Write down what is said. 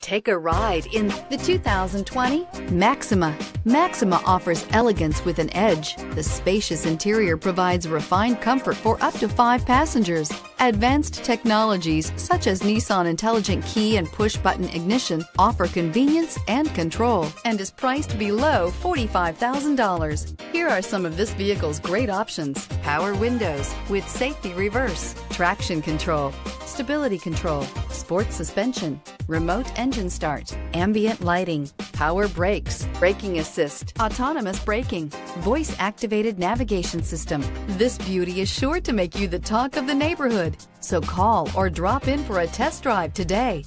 Take a ride in the 2020 Maxima. Maxima offers elegance with an edge. The spacious interior provides refined comfort for up to five passengers. Advanced technologies such as Nissan Intelligent Key and Push Button Ignition offer convenience and control and is priced below $45,000. Here are some of this vehicle's great options. Power windows with safety reverse, traction control, stability control, sports suspension, remote engine start, ambient lighting, power brakes, braking assist, autonomous braking, voice activated navigation system. This beauty is sure to make you the talk of the neighborhood. So call or drop in for a test drive today.